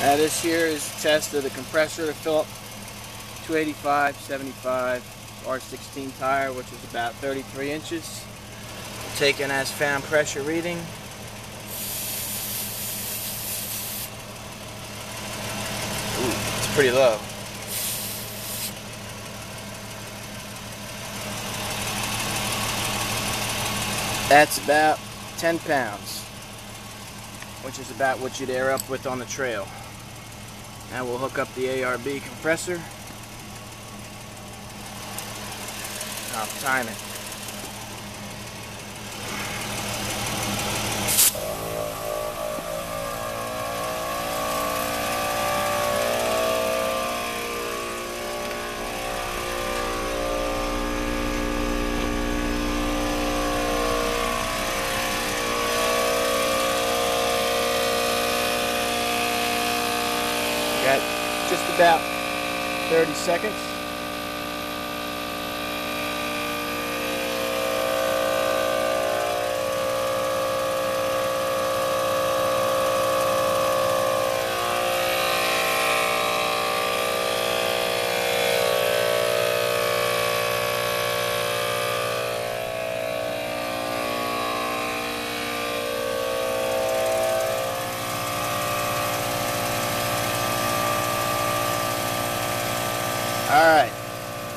Now this here is a test of the compressor, the Philip 285 75 R16 tire, which is about 33 inches. Taken as fan pressure reading. Ooh, it's pretty low. That's about 10 pounds, which is about what you'd air up with on the trail. Now we'll hook up the ARB compressor. I'll time it. Got just about 30 seconds.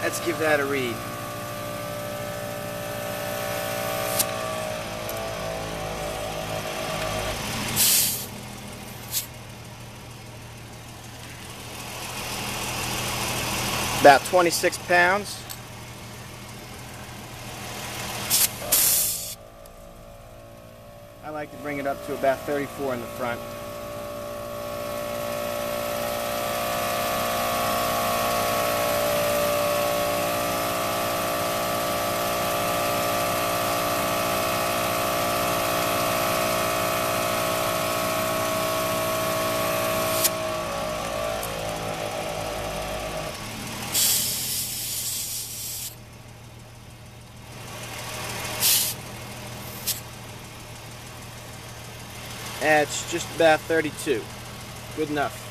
Let's give that a read. About 26 pounds. I like to bring it up to about 34 in the front. That's just about 32. Good enough.